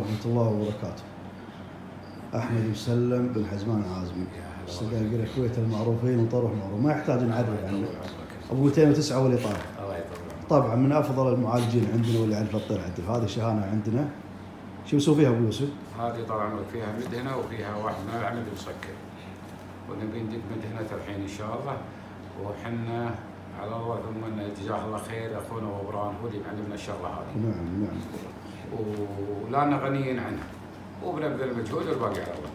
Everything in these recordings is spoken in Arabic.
ورحمة الله وبركاته. أحمد مسلم بن حزمان العازمي. السقاقير الكويت المعروفين وطروح معروف. ما يحتاج نعرف يعني. أبو 209 ولي يطول طبعا من أفضل المعالجين عندنا واللي يعرف الطير عدل هذه شهانة عندنا. شو يسوي فيها أبو يوسف؟ هذه طال عمرك فيها مدهنة وفيها واحد من العمد مسكر. ونبي ندق مدهنة الحين إن شاء الله. وحنا على الله ثم إن جزاه الله خير. أخونا وبران هو اللي معلمنا الشغله هذه نعم نعم. ولا غنيين عنها. وبنبذل المجهود والباقي على الله.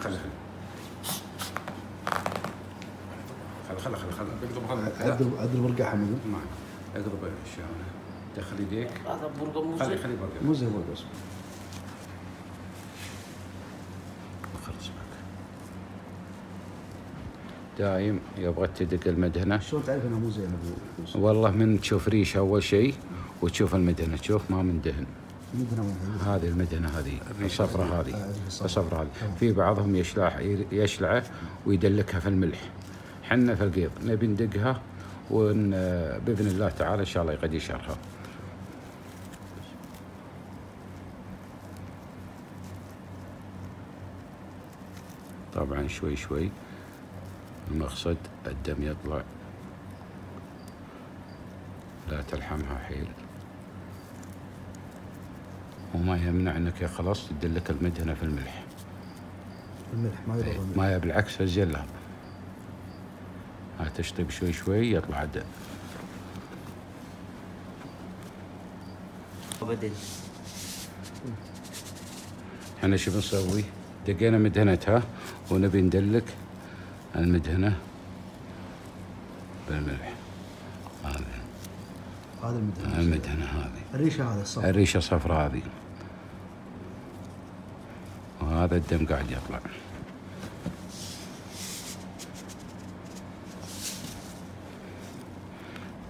خل خل خل خل خل اقضب خل عدل برقع حمد اقضب الشغله دخل يديك. هذا برقم مو خلي زين خلي برقر مو زي برقع خلص معك دايم يبغى تدق المدهنة. شلون تعرف إنها مو زين أبو يوسف؟ والله من تشوف ريشه أول شيء وتشوف المدهنة. تشوف ما من دهن. مدنا من هذه المدهنة هذه الصفرة آه، هذه الصفرا. الصفرة. هذه. تمام. في بعضهم يشلع يشلعه ويدلكها في الملح. حنا في القيض نبي ندقها ون بإذن الله تعالى إن شاء الله يقدي شرها طبعا شوي شوي. المقصد الدم يطلع. لا تلحمها حيل. وما يمنع إنك خلاص تدلك المدهنه في الملح. الملح ما يضر. الملح ما بالعكس الزلة ها تشطب شوي شوي يطلع الدم. ابدا إحنا شو بنسوي؟ دقينا مدهنتها ونبي ندلك. المدهنة بالملح هذه هذا المدنا المدهنة هذه. الريشة هذا الصفر. الريشة الصفراء هذه. وهذا الدم قاعد يطلع.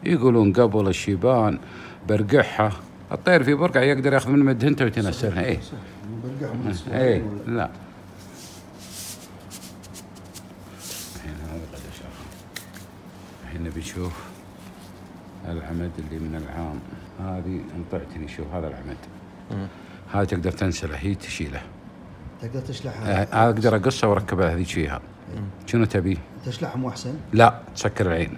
يقولون قبل الشيبان برقعها الطير في برقع يقدر ياخذ من مدهنته ويتنسلها من الأسبوع. إيه لا. الحين هذا قد شافه الحين نبي نشوف العمد اللي من العام. هذه انطعتني شوف هذا العمد. هذا تقدر تنسله هي تشيله. تقدر آه، تشلحها أقدر اقصه واركب هذيك فيها. شنو تبي؟ تشلحها مو أحسن؟ لا تسكر العين.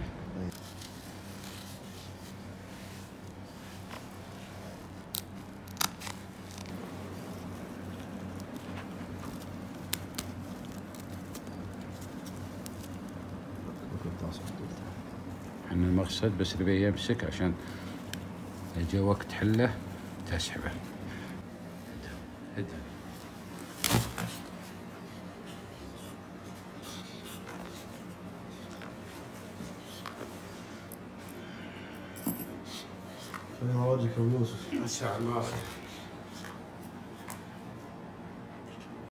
إحنا المقصد بس نبي يمسك عشان يجي وقت حله تسحبه. هدى. خلينا اوريك أبو يوسف. إن شاء الله.